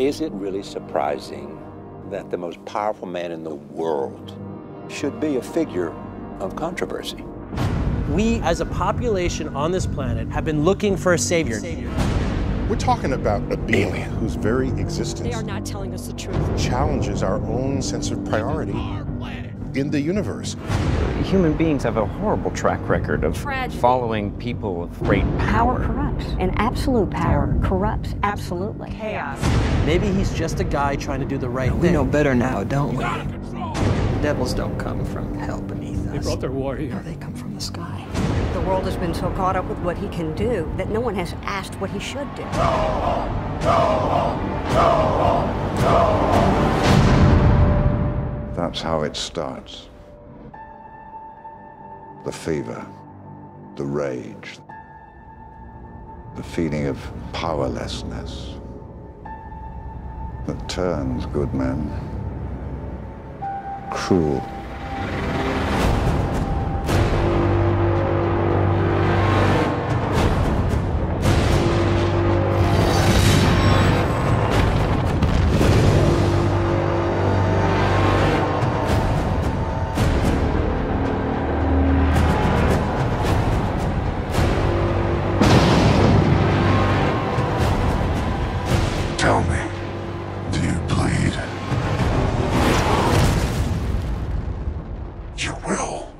Is it really surprising that the most powerful man in the world should be a figure of controversy? We, as a population on this planet, have been looking for a savior. We're talking about a being whose very existence They are not telling us the truth. challenges our own sense of priority in the universe. Human beings have a horrible track record of Tragedy. following people of great Power power. corrupts, and absolute power corrupts absolutely. Chaos. Maybe he's just a guy trying to do the right thing. We know better now, don't we? Devils don't come from hell beneath us. They brought their war here. No, they come from the sky. The world has been so caught up with what he can do that no one has asked what he should do. That's how it starts. The fever, the rage, the feeling of powerlessness that turns good men cruel. You will.